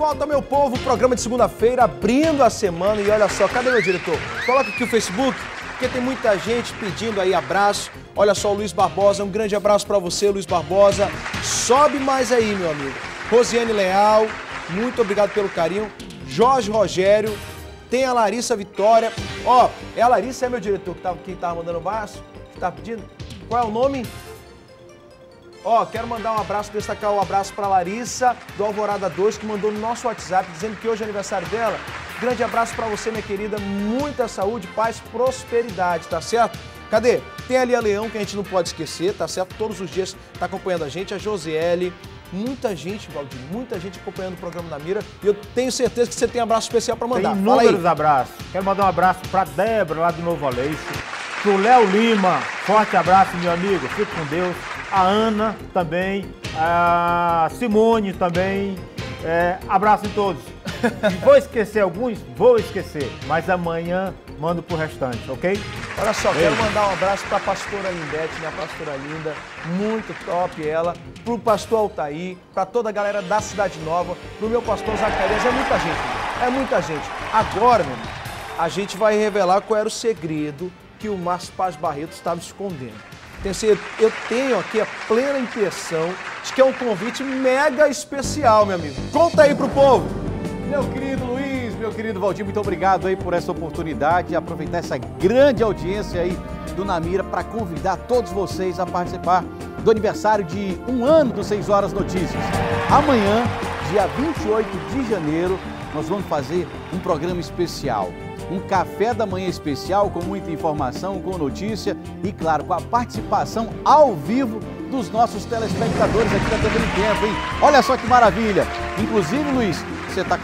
volta, meu povo, programa de segunda-feira, abrindo a semana. E olha só, cadê meu diretor? Coloca aqui o Facebook, porque tem muita gente pedindo aí abraço. Olha só o Luiz Barbosa, um grande abraço para você, Luiz Barbosa. Sobe mais aí, meu amigo. Rosiane Leal, muito obrigado pelo carinho. Jorge Rogério, tem a Larissa Vitória. Ó, é a Larissa, é meu diretor que tava, que tava mandando o braço? Que tá pedindo? Qual é o nome? Ó, quero mandar um abraço, destacar um abraço para Larissa, do Alvorada 2, que mandou no nosso WhatsApp, dizendo que hoje é aniversário dela. Grande abraço para você, minha querida. Muita saúde, paz, prosperidade, tá certo? Cadê? Tem ali a Leão, que a gente não pode esquecer, tá certo? Todos os dias tá acompanhando a gente, a Josiele, muita gente, Valdir, muita gente acompanhando o programa na Mira. E eu tenho certeza que você tem um abraço especial para mandar. Tem inúmeros abraços. Quero mandar um abraço para Débora, lá do Novo Aleixo. Pro Léo Lima, forte abraço, meu amigo. Fique com Deus. A Ana também. A Simone também. É, abraço em todos. Vou esquecer alguns? Vou esquecer. Mas amanhã mando pro restante, ok? Olha só, quero mandar um abraço para a pastora Lindete, minha pastora linda, muito top ela, pro pastor Altair, para toda a galera da Cidade Nova, pro meu pastor Zacarias, é muita gente, é muita gente. Agora, meu irmão, a gente vai revelar qual era o segredo que o Márcio Paz Barreto estava escondendo. Tenho Eu tenho aqui a plena impressão de que é um convite mega especial, meu amigo. Conta aí pro povo. Meu querido Luiz, meu querido Valdir, muito obrigado aí por essa oportunidade, aproveitar essa grande audiência aí do Namira para convidar todos vocês a participar do aniversário de um ano do 6 Horas Notícias. Amanhã, dia 28 de janeiro, nós vamos fazer um programa especial. Um café da manhã especial com muita informação, com notícia e, claro, com a participação ao vivo dos nossos telespectadores aqui da TV em Tempo, hein? Olha só que maravilha! Inclusive, Luiz, você está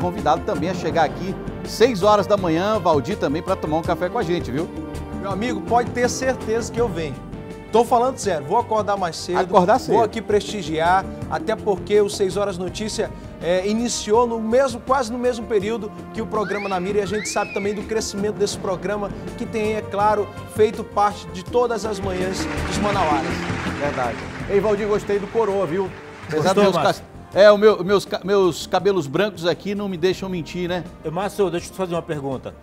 convidado também a chegar aqui 6 horas da manhã, Valdir também, para tomar um café com a gente, viu? Meu amigo, pode ter certeza que eu venho. Tô falando sério, vou acordar mais cedo. Acordar cedo. Vou aqui prestigiar, até porque o 6 Horas Notícia é, iniciou no mesmo, quase no mesmo período que o programa na Mira e a gente sabe também do crescimento desse programa que tem, é claro, feito parte de todas as manhãs dos Manauaras. Verdade. Ei, Valdir, gostei do coroa, viu? Apesar Gostou, dos meus Márcio? cas- É, o meu- meus, meus cabelos brancos aqui não me deixam mentir, né? Márcio, deixa eu te fazer uma pergunta.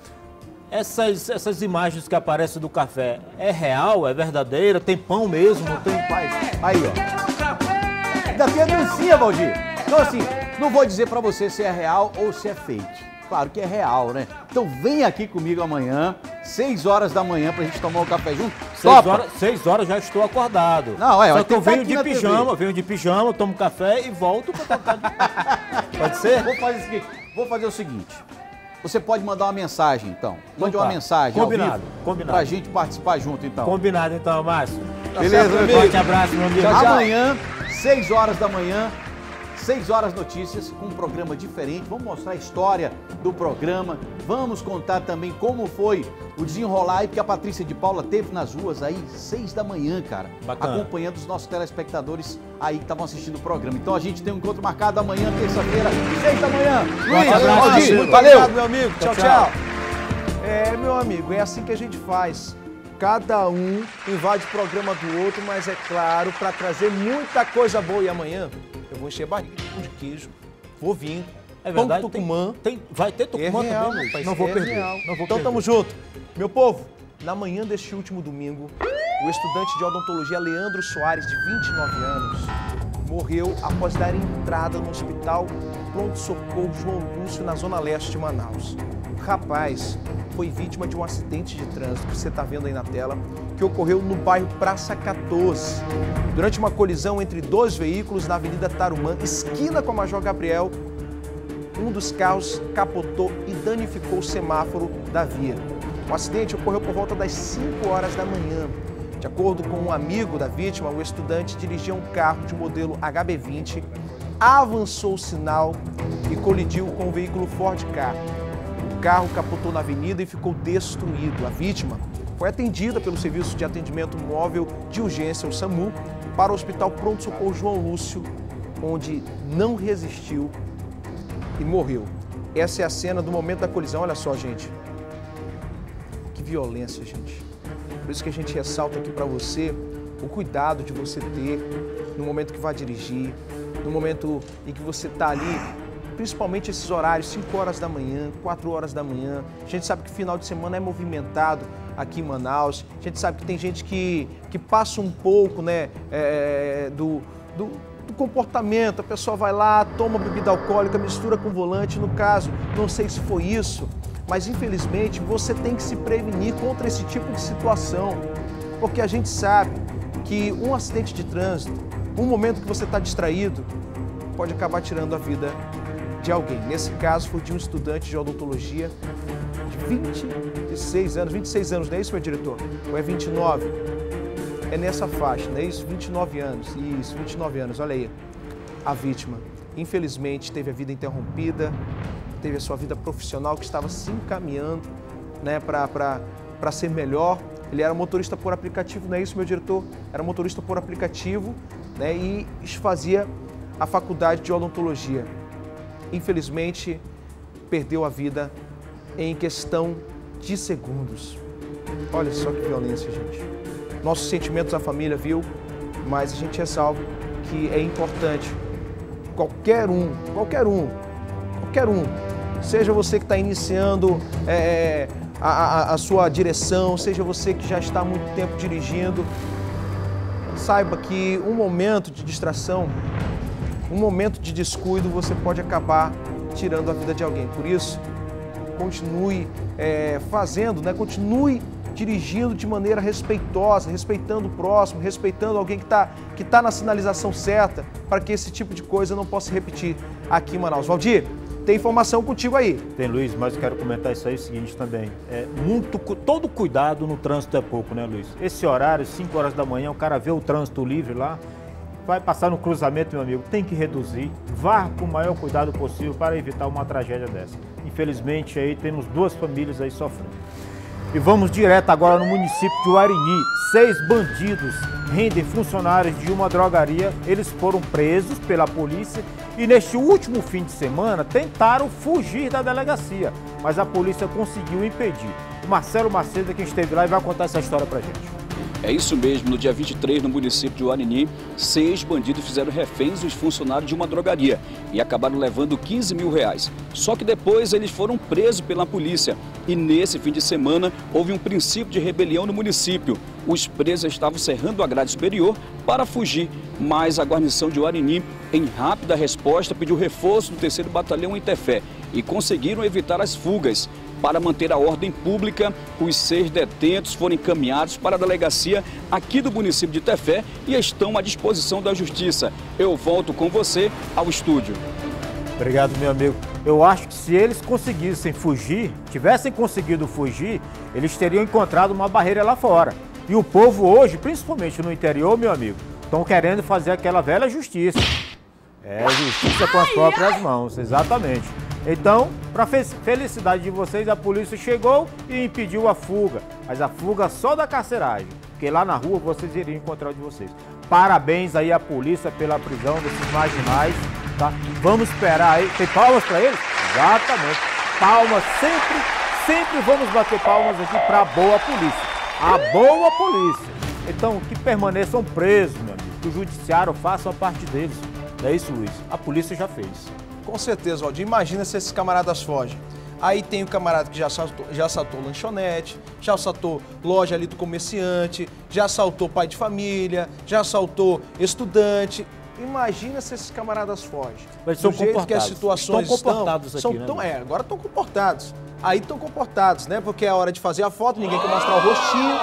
Essas, essas imagens que aparecem do café, é real? É verdadeira? Tem pão mesmo? Tem paz? Aí, ó. Ainda tem a dancinha, Valdir. Então, assim, não vou dizer pra você se é real ou se é fake. Claro que é real, né? Então vem aqui comigo amanhã, 6 horas da manhã, pra gente tomar um café junto. Seis Topa? horas, seis horas já estou acordado. Não, é, Só que eu tá venho de na TV. pijama, venho de pijama, tomo café e volto pra tocar. Pode ser? Vou fazer o seguinte, vou fazer o seguinte. Você pode mandar uma mensagem, então. Mande Então uma tá. mensagem ao Combinado, vivo combinado. pra gente participar junto, então. Combinado então, Márcio. Beleza, certo, meu amigo. Forte abraço, meu amigo. Tchau, tchau. Amanhã, 6 horas da manhã, 6 horas notícias, com um programa diferente. Vamos mostrar a história do programa. Vamos contar também como foi o desenrolar aí, porque a Patrícia de Paula teve nas ruas aí, 6 da manhã, cara. Bacana. Acompanhando os nossos telespectadores aí que estavam assistindo o programa. Então a gente tem um encontro marcado amanhã, terça-feira, 6 da manhã. Luiz, Valdir. Muito valeu. obrigado, meu amigo. Tchau, tchau. tchau. É, meu amigo, é assim que a gente faz. Cada um invade o programa do outro, mas é claro, para trazer muita coisa boa. E amanhã eu vou encher barriga de pão de queijo, vou vir, É pão verdade? tucumã. Tem, tem- vai ter É tucumã real, também? rapaz, não vou é perder. real. Não vou então perder. tamo junto. Meu povo, na manhã deste último domingo, o estudante de odontologia Leandro Soares, de 29 anos, morreu após dar entrada no hospital Pronto-Socorro João Lúcio, na zona leste de Manaus. O rapaz foi vítima de um acidente de trânsito, que você está vendo aí na tela, que ocorreu no bairro Praça 14. Durante uma colisão entre dois veículos na Avenida Tarumã, esquina com a Major Gabriel, um dos carros capotou e danificou o semáforo da via. O acidente ocorreu por volta das 5 horas da manhã. De acordo com um amigo da vítima, o estudante dirigia um carro de modelo HB20, avançou o sinal e colidiu com o veículo Ford Ka. Carro capotou na avenida e ficou destruído. A vítima foi atendida pelo Serviço de Atendimento Móvel de Urgência, o SAMU, para o Hospital Pronto Socorro João Lúcio, onde não resistiu e morreu. Essa é a cena do momento da colisão. Olha só, gente. Que violência, gente. Por isso que a gente ressalta aqui para você o cuidado de você ter no momento que vai dirigir, no momento em que você está ali principalmente esses horários, 5 horas da manhã, 4 horas da manhã. A gente sabe que final de semana é movimentado aqui em Manaus. A gente sabe que tem gente que, que passa um pouco né, é, do, do, do comportamento. A pessoa vai lá, toma bebida alcoólica, mistura com volante. No caso, não sei se foi isso, mas infelizmente você tem que se prevenir contra esse tipo de situação, porque a gente sabe que um acidente de trânsito, um momento que você está distraído, pode acabar tirando a vida de alguém. Nesse caso, foi de um estudante de odontologia de 26 anos. 26 anos, não é isso, meu diretor? Ou é 29? É nessa faixa, não é isso? 29 anos. Isso, 29 anos, olha aí. A vítima, infelizmente, teve a vida interrompida, teve a sua vida profissional que estava se encaminhando né, para ser melhor. Ele era motorista por aplicativo, não é isso, meu diretor? Era motorista por aplicativo né, e fazia a faculdade de odontologia infelizmente, perdeu a vida em questão de segundos. Olha só que violência, gente. Nossos sentimentos à família, viu? Mas a gente ressalva que é importante qualquer um, qualquer um, qualquer um, seja você que está iniciando é, a, a, a sua direção, seja você que já está há muito tempo dirigindo, saiba que um momento de distração um momento de descuido você pode acabar tirando a vida de alguém. Por isso, continue é, fazendo, né? continue dirigindo de maneira respeitosa, respeitando o próximo, respeitando alguém que está que tá na sinalização certa, para que esse tipo de coisa não possa se repetir aqui em Manaus. Valdir, tem informação contigo aí. Tem, Luiz, mas eu quero comentar isso aí o seguinte também. É muito, todo cuidado no trânsito é pouco, né, Luiz? Esse horário, 5 horas da manhã, o cara vê o trânsito livre lá, vai passar no cruzamento, meu amigo, tem que reduzir, vá com o maior cuidado possível para evitar uma tragédia dessa. Infelizmente, aí temos duas famílias aí sofrendo. E vamos direto agora no município de Uarini. Seis bandidos rendem funcionários de uma drogaria. Eles foram presos pela polícia e neste último fim de semana tentaram fugir da delegacia, mas a polícia conseguiu impedir. O Marcelo Macedo, quem esteve lá, e vai contar essa história pra gente. É isso mesmo, no dia 23, no município de Uanini, seis bandidos fizeram reféns dos funcionários de uma drogaria e acabaram levando 15 mil reais. Só que depois eles foram presos pela polícia e nesse fim de semana houve um princípio de rebelião no município. Os presos estavam cerrando a grade superior para fugir, mas a guarnição de Uarini, em rápida resposta, pediu reforço do 3 Batalhão Interfé e conseguiram evitar as fugas. Para manter a ordem pública, os seis detentos foram encaminhados para a delegacia aqui do município de Tefé e estão à disposição da Justiça. Eu volto com você ao estúdio. Obrigado, meu amigo. Eu acho que se eles conseguissem fugir, tivessem conseguido fugir, eles teriam encontrado uma barreira lá fora. E o povo hoje, principalmente no interior, meu amigo, estão querendo fazer aquela velha justiça. É, justiça com as próprias mãos, exatamente. Então, para felicidade de vocês, a polícia chegou e impediu a fuga. Mas a fuga só da carceragem, porque lá na rua vocês iriam encontrar o de vocês. Parabéns aí à polícia pela prisão desses marginais, tá? Vamos esperar aí. Tem palmas para eles? Exatamente. Palmas sempre, sempre vamos bater palmas aqui para a boa polícia. A boa polícia. Então, que permaneçam presos, meu amigo. Que o judiciário faça a parte deles. Não é isso, Luiz? A polícia já fez. Com certeza, Valdir. Imagina se esses camaradas fogem. Aí tem o camarada que já assaltou, já assaltou lanchonete, já assaltou loja ali do comerciante, já assaltou pai de família, já assaltou estudante. Imagina se esses camaradas fogem. Mas são jeito que as comportados. situações Estão comportados estão, aqui, são né, tão, É, agora estão comportados. Aí estão comportados, né? Porque é a hora de fazer a foto, ninguém quer mostrar o rostinho,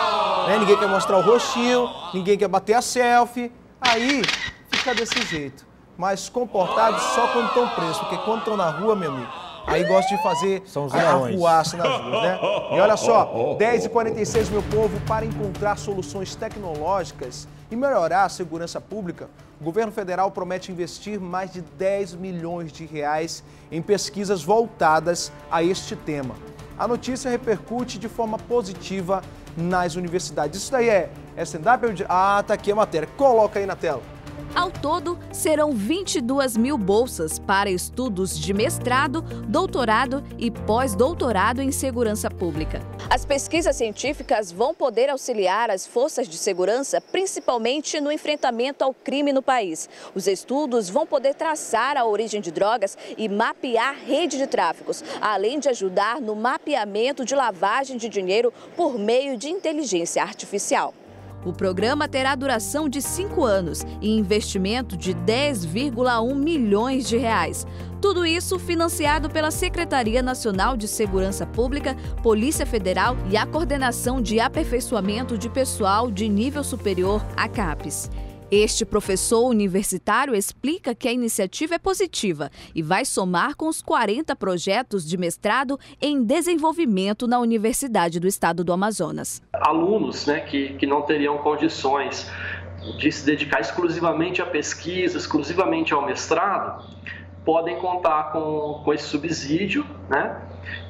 né? Ninguém quer mostrar o rostinho, ninguém quer bater a selfie. Aí fica desse jeito mas comportados só quando estão presos, porque quando estão na rua, meu amigo, aí gosta de fazer São os a leões. arruaça nas ruas, né? E olha só, 10h46, meu povo, para encontrar soluções tecnológicas e melhorar a segurança pública, o governo federal promete investir mais de 10 milhões de reais em pesquisas voltadas a este tema. A notícia repercute de forma positiva nas universidades. Isso daí é, é stand-up? Ah, tá aqui a matéria. Coloca aí na tela. Ao todo, serão 22 mil bolsas para estudos de mestrado, doutorado e pós-doutorado em segurança pública. As pesquisas científicas vão poder auxiliar as forças de segurança, principalmente no enfrentamento ao crime no país. Os estudos vão poder traçar a origem de drogas e mapear rede de tráficos, além de ajudar no mapeamento de lavagem de dinheiro por meio de inteligência artificial. O programa terá duração de cinco anos e investimento de 10,1 milhões de reais. Tudo isso financiado pela Secretaria Nacional de Segurança Pública, Polícia Federal e a Coordenação de Aperfeiçoamento de Pessoal de Nível Superior, a CAPES. Este professor universitário explica que a iniciativa é positiva e vai somar com os 40 projetos de mestrado em desenvolvimento na Universidade do Estado do Amazonas. Alunos né, que, que não teriam condições de se dedicar exclusivamente à pesquisa, exclusivamente ao mestrado, podem contar com, com esse subsídio, né?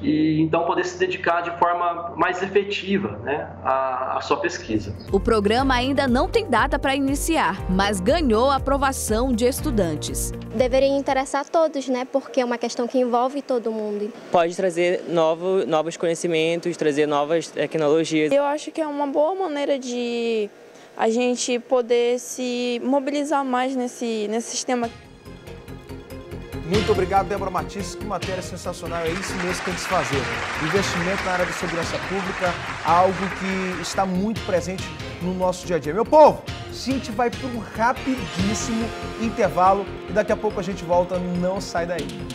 e então poder se dedicar de forma mais efetiva né, à, à sua pesquisa. O programa ainda não tem data para iniciar, mas ganhou aprovação de estudantes. Deveria interessar todos, né? Porque é uma questão que envolve todo mundo. Pode trazer novo, novos conhecimentos, trazer novas tecnologias. Eu acho que é uma boa maneira de a gente poder se mobilizar mais nesse, nesse sistema. Muito obrigado, Débora Matisse. Que matéria sensacional. É isso mesmo que tem que fazer. Investimento na área de segurança pública, algo que está muito presente no nosso dia a dia. Meu povo, a gente vai para um rapidíssimo intervalo e daqui a pouco a gente volta. Não sai daí.